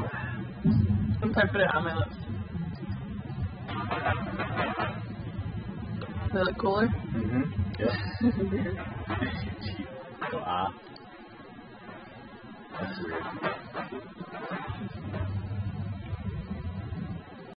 just need to go in me. I'm trying to put it on my lips. Does it look cooler? Mm-hmm. Yep. Ah. That's weird.